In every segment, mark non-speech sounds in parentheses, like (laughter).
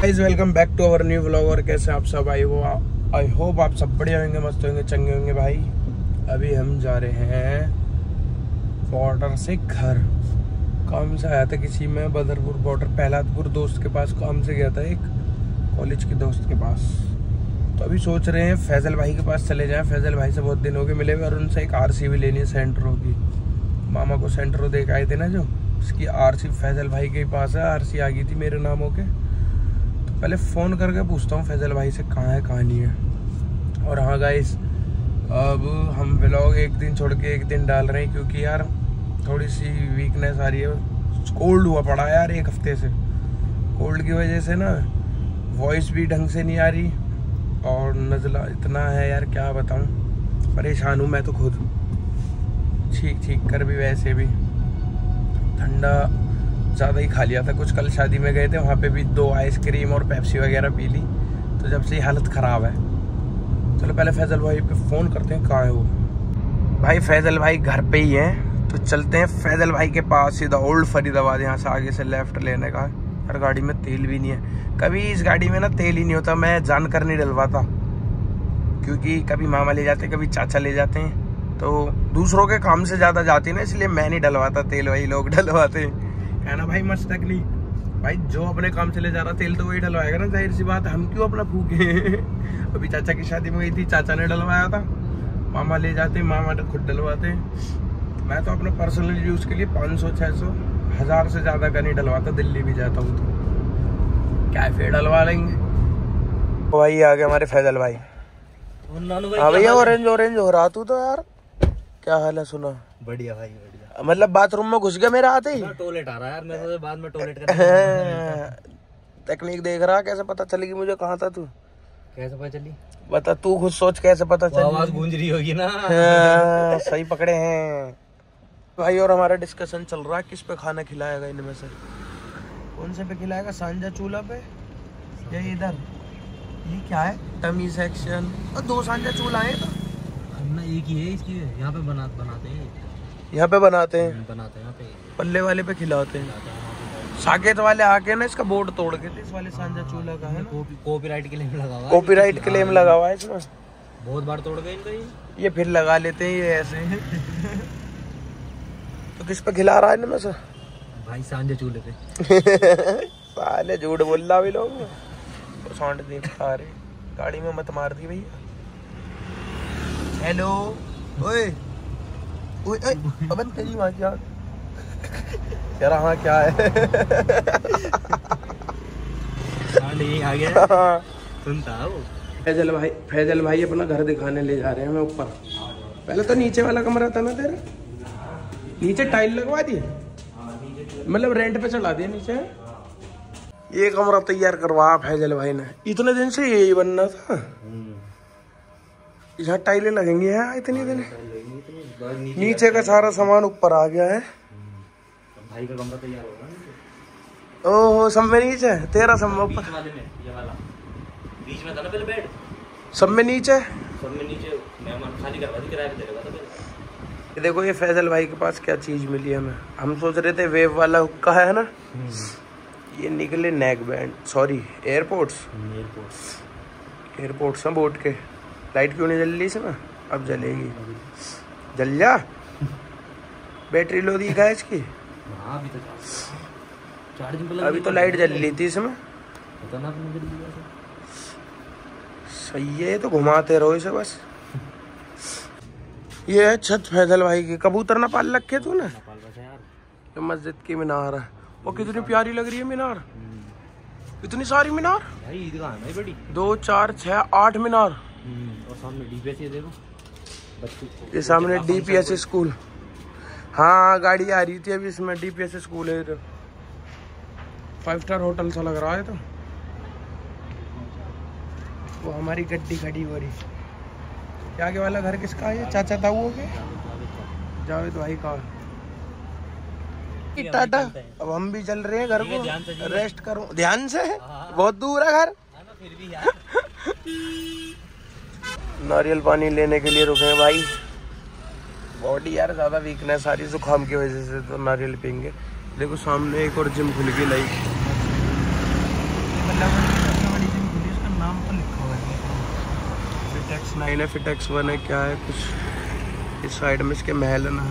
Guys welcome back to our new vlog और कैसे आप सब आई हो? आई होप आप सब बढ़िया होंगे, मस्त होंगे, चंगे होंगे भाई। अभी हम जा रहे हैं बॉर्डर से घर। काम से आया था किसी में, बदरपुर बॉर्डर पहलादपुर दोस्त के पास। काम से गया था एक कॉलेज के दोस्त के पास। तो अभी सोच रहे हैं, फैजल भाई के पास चले जाएँ। फैजल भाई से बहुत दिन हो गए मिले हुए, और उनसे एक आरसी भी लेनी है सेंटरों की मामा को सेंटरों दे के आए थे ना जो? उसकी आरसी फैजल भाई के पास है आरसी आ गई थी मेरे नाम होके पहले फ़ोन करके पूछता हूँ, फैजल भाई से कहाँ है, कहाँ नहीं है। और हाँ गाइस अब हम ब्लॉग एक दिन छोड़ के एक दिन डाल रहे हैं क्योंकि यार थोड़ी सी वीकनेस आ रही है। कोल्ड हुआ पड़ा है यार एक हफ़्ते से। कोल्ड की वजह से ना वॉइस भी ढंग से नहीं आ रही और नज़ला इतना है यार, क्या बताऊँ। परेशान हूँ मैं तो खुद। ठीक ठीक, कर भी वैसे भी। ठंडा ज़्यादा ही खा लिया था। कुछ कल शादी में गए थे, वहाँ पे भी दो आइसक्रीम और पेप्सी वगैरह पी ली। तो जब से हालत ख़राब है, चलो पहले फैज़ल भाई पे फ़ोन करते हैं, कहाँ है वो? भाई, फैज़ल भाई घर पे ही हैं तो चलते हैं। फैज़ल भाई के पास सीधा ओल्ड फरीदाबाद, यहाँ से आगे से लेफ़्ट लेने का। हर गाड़ी में तेल भी नहीं है। कभी इस गाड़ी में ना तेल ही नहीं होता, मैं जानकर नहीं डलवाता। क्योंकि कभी मामा ले जाते, कभी चाचा ले जाते हैं। तो दूसरों के काम से ज़्यादा जाती ना, इसलिए मैं नहीं डलवाता तेल, वही लोग डलवाते है। ना भाई मस्त टेक्निक भाई जो अपने काम से ले जा रहा तेल तो वही डलवाएगा ना ज़ाहिर सी बात हम क्यों अपना फूके? (laughs) अभी चाचा की शादी में गई थी चाचा ने डलवाया था। मामा ले जाते मामा खुद डलवाते। मैं तो अपने पर्सनल यूज़ के लिए पाँच सौ छः सौ हज़ार से ज़्यादा का नहीं डलवाता दिल्ली भी जाता हूँ तो। क्या फिर डलवा लेंगे? भाई आ गए हमारे फैजल भाई। हाँ भैया ऑरेंज ऑरेंज हो रहा तू तो यार। क्या हाल है सुना। बढ़िया भाई बढ़िया। मतलब बाथरूम में घुस गया मेरा आते ही। टॉयलेट आ रहा है यार मैं तो बाद में टॉयलेट (laughs) टेक्निक देख रहा कैसे पता चलेगी मुझे कहाँ था तू? कैसे पता चली? बता तू खुद सोच कैसे पता चली? आवाज़ गूंज रही होगी ना। (laughs) हाँ, सही पकड़े हैं। भाई और हमारा डिस्कशन चल रहा है किस पे खाना खिलाएगा इनमें से? कौन से पे खिलाएगा? सांझा चूल्हा पे? या इधर? ये क्या है? टमी सेक्शन और दो सांझा चूल्हा है तो? ना एक ही है इसकी यहाँ पे बना बनाते हैं। यहाँ पे बनाते हैं। बनाते हैं यहाँ पे। पल्ले वाले पे खिलाते हैं। साकेत वाले आके ना इसका बोर्ड तोड़ के इस वाले सांझा चूल्हा का है कॉपीराइट के लिए लगा हुआ है। कॉपीराइट क्लेम लगा हुआ है इसमें। बहुत बार तोड़ गए इनका ये। ये फिर लगा लेते हैं ये ऐसे तो किस पे खिला रहा है इनमें से? भाई सांझे चूल्हे पे। (laughs) साले झूठ बोल रहा भी लोग। साउंड नहीं खा रहे। गाड़ी में मत मार दी भैया। हेलो ओए। ओए ओए अबे तेरी माँ क्या यार हाँ क्या है? हाँ नहीं आ गया। सुनता वो। फैजल भाई फैजल भाई अपना घर दिखाने ले जा रहे हैं हमें ऊपर। पहले तो नीचे वाला कमरा था ना तेरा? नीचे टाइल लगवा दिए? मतलब रेंट पे चढ़ा दिया नीचे? ये कमरा तैयार करवाया फैजल भाई ने। इतने दिन से यही बनना था। यहाँ टाइलें लगेंगी है इतने दिन? नीचे का सारा सामान ऊपर आ गया है। भाई का कमरा तैयार होगा ओहो सब में नीचे तेरा सब में ऊपर। बीच में ये वाला। बीच में था ना पहले बेड? सब में नीचे सब में नीचे मेहमान खाली करवा दी किराए पे देगा था पहले। ये देखो ये फैजल भाई के पास क्या चीज़ मिली हमें। हम सोच रहे थे वेव वाला हुक्का है ना? ये निकले neck band sorry airports airport airports हैं बोट के। लाइट क्यों नहीं जल रही इसमें? अब जलेगी। जल जा बैटरी लो दी है इसकी हाँ अभी तो चार्जिंग पे अभी तो लाइट जल रही थी इसमें। सही है तो घुमाते रहो इसे बस। ये है छत फैजल भाई की। कबूतर ना पाल रखे तू ना ये मस्जिद की मीनार है। वो कितनी प्यारी लग रही है मीनार। इतनी सारी मीनार? भाई ईदगाह है भाई बड़ी। दो चार छः आठ मीनार। और सामने देखो। ये सामने डीपीएस स्कूल हाँ गाड़ी आ रही थी अभी इसमें डीपीएस स्कूल है इधर। फाइव स्टार होटल सा लग रहा है तो। वो हमारी गड्डी खड़ी हो रही। आगे वाला घर किसका है? चाचा ताऊ के? जावेद भाई का। टाटा। अब हम भी चल रहे हैं घर है, को। रेस्ट करूँ। ध्यान से? हाँ। बहुत दूर है घर। फिर भी यार। (laughs) नारियल पानी लेने के लिए रुके हैं भाई। बॉडी यार ज़्यादा वीकनेस आ रही जुकाम की वजह से तो नारियल पियेंगे। देखो सामने एक और जिम खुल गई लाइक नाइन है फिट एक्स वन है, क्या है कुछ? इस साइड में इसके महल है ना।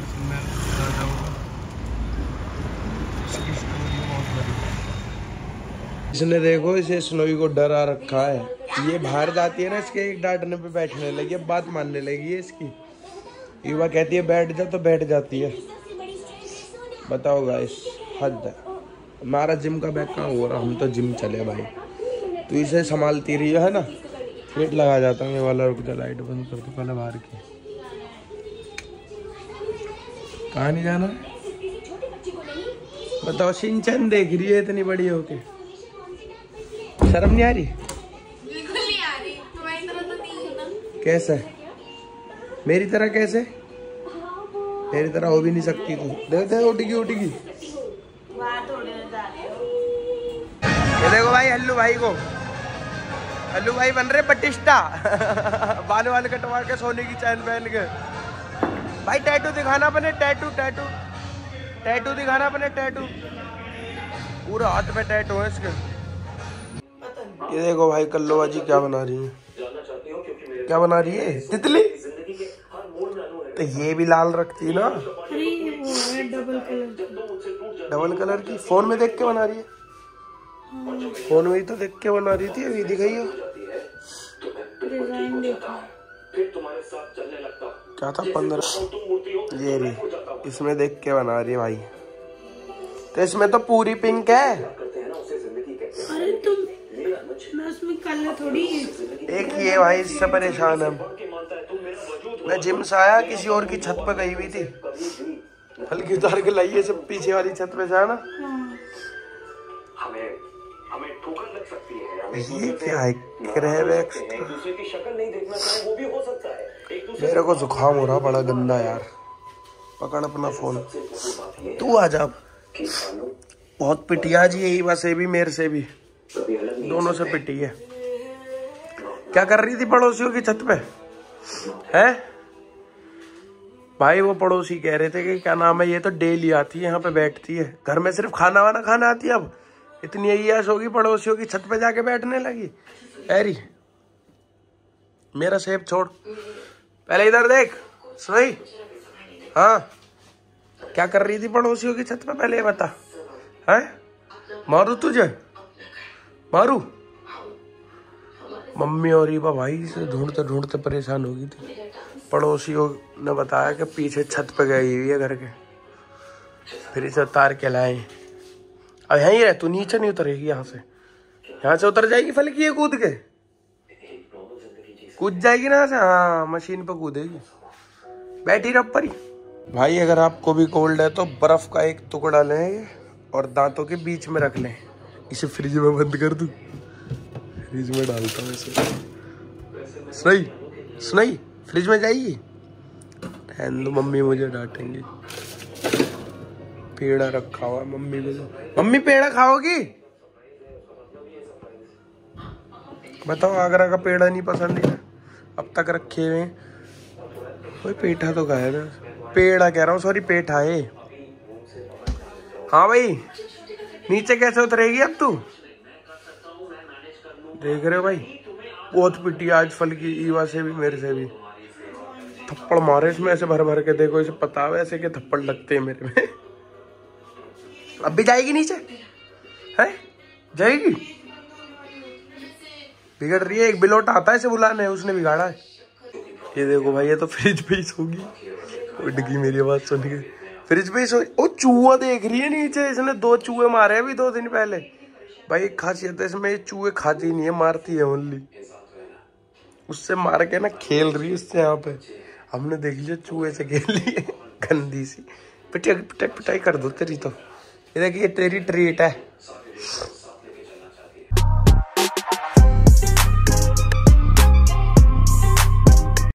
इसने देखो, इसे स्नोई को डरा रखा है। ये बाहर जाती है ना इसके, एक डांटने पे बैठने लगी है बात मानने लगी है इसकी। युवा कहती है, बैठ जा तो बैठ जाती है। बताओ गाइस हद है। हमारा जिम का बैग कहाँ हो रहा? हम तो जिम चले भाई। तो इसे संभालती रही है ना? फिट लगा जाता हूँ, ये वाला रुक जा लाइट बंद कर दो पहले बाहर की। कहाँ नहीं जाना? बताओ सिंचन देख रही है इतनी बड़ी होके। शर्म नहीं आ रही बिल्कुल नहीं आ रही तुम्हारी तरह तो नहीं हूँ? कैसे मेरी तरह कैसे? मेरी तरह हो भी नहीं सकती तू। देख देख, उठगी उठगी। हो देखो भाई, हल्लू भाई को। हल्लू भाई बन रहे बटिस्टा (laughs) बाल वाल कटवा के सोने की चैन पहन के। भाई टैटू दिखाना अपने टैटू टैटू टैटू दिखाना अपने टैटू पूरा हाथ पे टैटू है इसके। ये देखो भाई कल्लो बाजी क्या बना रही है। क्या बना रही है? तितली? तो ये भी लाल रखती है ना। डबल कलर डबल कलर की। फ़ोन में देख के बना रही है। फ़ोन में ही तो देख के बना रही थी अभी दिखाइए। डिज़ाइन क्या था? पंद्रह। ये रही इसमें देख के बना रही है भाई। तो इसमें तो पूरी पिंक है। अरे तुम मैं उसमें कलर थोड़ी एक ये भाई इससे परेशान है मैं जिम से आया किसी और की छत पर गई हुई थी। हल्की उतार के लाइए सब पीछे वाली छत पे से आना हाँ। ये क्या है। क्रैब एक्स्ट्रा मेरे को जुकाम हो रहा बड़ा गंदा यार। पकड़ अपना फ़ोन तू आ जा। बहुत पिटिया जी यही बस ये भी मेरे से भी। दोनों से पिटी है। क्या कर रही थी पड़ोसियों की छत पे? है? भाई वो पड़ोसी कह रहे थे कि क्या नाम है ये तो डेली आती है यहाँ पे बैठती है। घर में सिर्फ़ खाना वाना खाना आती है अब? इतनी अयाश होगी पड़ोसियों की छत पे जाके बैठने लगी? हैरी मेरा सेब छोड़। पहले इधर देख सही? हाँ। क्या कर रही थी पड़ोसियों की छत पे पहले बता। है? मारू तुझे? मारू? मम्मी और ईबा भाई से ढूंढते ढूंढते परेशान हो गई थी। पड़ोसियों ने बताया कि पीछे छत पे गई हुई है घर के। फिर इसे उतार के लाए। अब यहीं रह, तू नीचे नहीं उतरेगी यहाँ से। यहाँ से उतर जाएगी फल की कूद के? कूद जाएगी ना से? हाँ मशीन पे कूदेगी। बैठी रह पर। भाई, अगर आपको भी कोल्ड है तो बर्फ़ का एक टुकड़ा लें और दांतों के बीच में रख लें। इसे फ्रिज में बंद कर दूँ? फ्रिज में डालता हूँ इसे। सही सुनाई, फ्रिज में जाइए। हैंदो मम्मी मुझे डांटेंगी। पेड़ा रखा हुआ मम्मी को मम्मी, पेड़ा खाओगी? बताओ, आगरा का पेड़ा नहीं पसंद है। अब तक रखे हुए कोई पेठा तो खाया ना। पेड़ा कह रहा हूँ सॉरी पेठा है। हाँ भाई। नीचे कैसे उतरेगी अब तू? देख रहे हो भाई? बहुत पिटी आज फल की, ईवा से भी, मेरे से भी। थप्पड़ मारे इसमें ऐसे भर भर के, देखो इसे पता है ऐसे के थप्पड़ लगते हैं मेरे में। अब भी जाएगी नीचे? है? जाएगी? बिगड़ रही है, एक बिलोट आता है इसे बुलाने, उसने बिगाड़ा है। ये देखो भाई, ये तो फ्रिज पे ही सोगी। उठ गई मेरी आवाज़ सुन के। फ्रिज पे ही सो ओ, चूहा देख रही है नीचे, इसने दो चूहे मारे अभी दो दिन पहले। भाई, एक खासियत है इसमें ये चूहे खाती नहीं है, मारती है ओनली उससे मार के ना खेल रही है उससे यहाँ पे। हमने देख लिया, चूहे से खेल लिए गंदी सी। पिटाई पिटाई पिटाई कर दो तेरी तो। ये देखिए तेरी ट्रीट है।